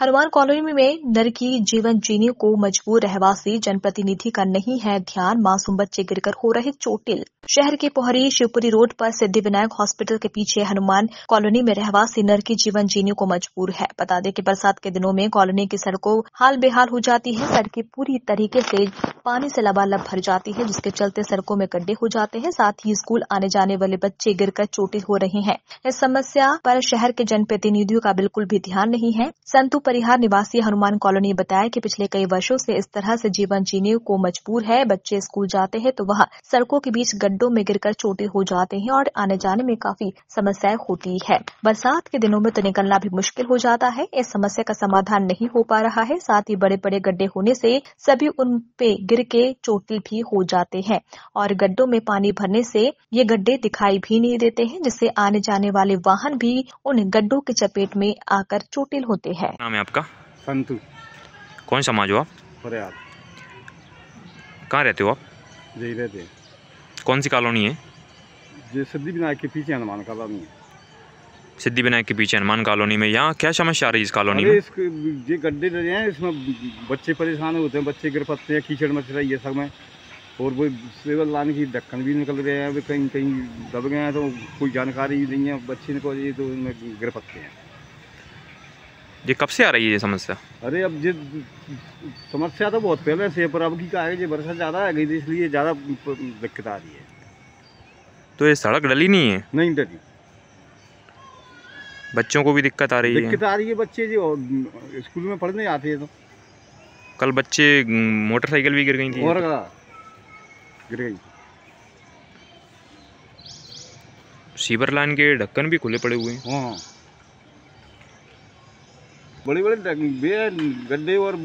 Hanuman colony में नर की जीवन जीने को मजबूर रहवासी जनप्रतिनिधि का नहीं है ध्यान, मासूम बच्चे गिरकर हो रहे चोटिल। शहर के पोहरी शिवपुरी रोड पर सिद्धि विनायक हॉस्पिटल के पीछे हनुमान कॉलोनी में रहवासी नर की जीवन जीने को मजबूर है। बता दें कि बरसात के दिनों में कॉलोनी की सड़कों हाल बेहाल हो जाती है, सड़कें पूरी तरीके से पानी से लबालब भर जाती है, जिसके चलते सड़कों में गड्ढे हो जाते हैं, साथ ही स्कूल आने जाने वाले बच्चे गिरकर चोटिल हो रहे हैं। इस समस्या पर शहर के जनप्रतिनिधियों का बिल्कुल भी ध्यान नहीं है। संतु परिहार निवासी हनुमान कॉलोनी बताया कि पिछले कई वर्षों से इस तरह से जीवन जीने को मजबूर है। बच्चे स्कूल जाते हैं तो वह सड़कों के बीच गड्ढों में गिरकर चोटिल हो जाते हैं और आने जाने में काफ़ी समस्याएँ होती है। बरसात के दिनों में तो निकलना भी मुश्किल हो जाता है। इस समस्या का समाधान नहीं हो पा रहा है। साथ ही बड़े बड़े गड्ढे होने से सभी उन पे गिर के चोटिल भी हो जाते हैं और गड्ढों में पानी भरने से ये गड्ढे दिखाई भी नहीं देते हैं, जिससे आने जाने वाले वाहन भी उन गड्ढों की चपेट में आकर चोटिल होते हैं। नाम है आपका? संतु। कौन समाज हो आप? प्रयाग कहाँ रहते हो आप? यही रहते हैं। कौन सी कॉलोनी है? ये सिद्धि विनायक के पीछे हनुमान कॉलोनी है। सिद्धि विनायक के पीछे हनुमान कॉलोनी में। यहाँ क्या समस्या आ रही है इस कॉलोनी में? ये गड्ढे लगे हैं इसमें बच्चे परेशान होते हैं बच्चे गिर पड़ते हैं कीचड़ मच रही है सब में। और वो सेवल लाने की ढक्कन भी निकल रहे हैं अभी कहीं कहीं दब गए हैं तो कोई जानकारी नहीं है बच्चे को ये तो उनमें गिर पड़ते हैं। ये कब से आ रही है ये समस्या? अरे अब ये समस्या तो बहुत पहले से पर अब की क्या है कि वर्षा ज़्यादा आ गई थी इसलिए ज़्यादा दिक्कत आ रही है। तो ये सड़क डली नहीं है? नहीं डरी बच्चों को भी दिक्कत आ रही है? दिक्कत आ रही है बच्चे जो स्कूल में पढ़ने आते हैं तो। कल बच्चे मोटरसाइकिल भी गिर गई थी। और गिर गई। सीवर लाइन के ढक्कन भी खुले पड़े हुए हैं। हाँ। बड़े बड़े बे गड्ढे और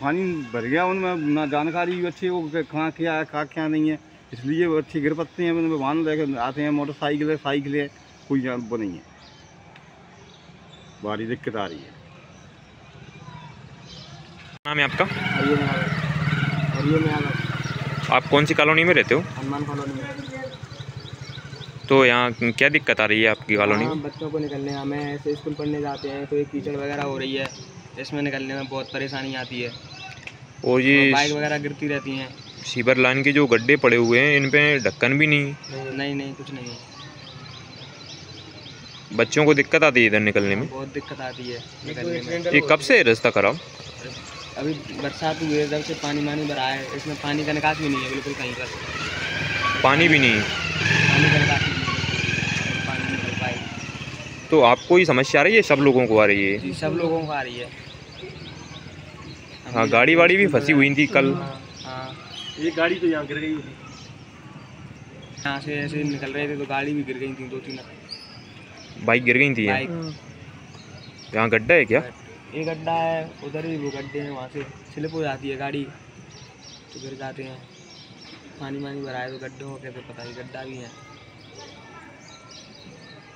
पानी भर गया उनमें ना जानकारी बच्चे को कि कहाँ क्या है कहाँ क्या नहीं है इसलिए बच्चे गिर पत्ते हैं उनमें वाहन लेकर आते हैं मोटरसाइकिल है साइकिल है कोई जान वो नहीं है। भारी दिक्कत आ रही है। नाम है आपका? यादव आप कौन सी कॉलोनी में रहते हो? हनुमान कॉलोनी में। तो यहाँ क्या दिक्कत आ रही है आपकी कॉलोनी हाँ, में बच्चों को निकलने हमें ऐसे स्कूल पढ़ने जाते हैं तो ये कीचड़ वगैरह हो रही है इसमें निकलने में बहुत परेशानी आती है। और ये बाइक वगैरह गिरती रहती हैं। सीवर लाइन के जो गड्ढे पड़े हुए हैं इन पे ढक्कन भी नहीं। नहीं नहीं कुछ नहीं। बच्चों को दिक्कत आती है इधर निकलने में? बहुत दिक्कत आती है निकलने में। ये कब से रास्ता खराब अभी बरसात हुई है जब से पानी वानी भरा है इसमें पानी का निकास भी नहीं है बिल्कुल कहीं पर। पानी भी नहीं पानी का निकास भी नहीं है पानी नहीं निकल पाए तो आपको ही समस्या आ रही है? सब लोगों को आ रही है। सब लोगों को आ रही है। हाँ गाड़ी वाड़ी भी फंसी हुई थी कल। हाँ। ये गाड़ी तो यहाँ गिर गई यहाँ से ऐसे निकल रहे थे तो गाड़ी भी गिर गई थी दो तीन बाइक गिर गई थी? यहाँ गड्ढा है क्या? ये गड्ढा है उधर ही वो गड्ढे हैं वहाँ से स्लिप हो जाती है गाड़ी। तो गिर जाते हैं। पानी वानी भरा है तो गड्ढे हो कैसे पता है गड्ढा भी है।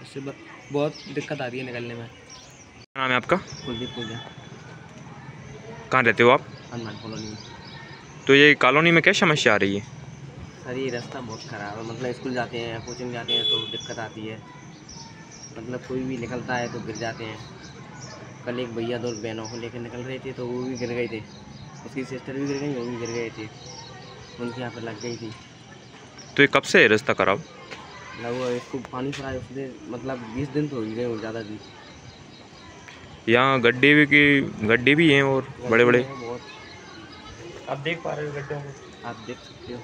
इससे ब- बहुत दिक्कत आती है निकलने में। क्या नाम है आपका? कुलदीप पूजा। कहाँ रहते हो आप? हनुमान कॉलोनी। में तो ये कॉलोनी में क्या समस्या आ रही है? सर ये रास्ता बहुत ख़राब है। मतलब स्कूल जाते हैं कोचिंग जाते हैं तो दिक्कत आती है। मतलब कोई भी निकलता है तो गिर जाते हैं। कल एक भैया दो बहनों को लेकर निकल रहे थे तो वो भी गिर गए थे। उसकी सिस्टर भी गिर गई वो भी गिर गए थे। उनके यहाँ पर लग गई थी। तो ये कब से है रास्ता खराब? लगभग इसको पानी पड़ा है उसने मतलब बीस दिन तो ही गए और ज़्यादा दिन। यहाँ गड्ढे भी के गड्ढे भी हैं और बड़े बड़े आप देख पा रहे हो गड्ढे को आप देख सकते हो।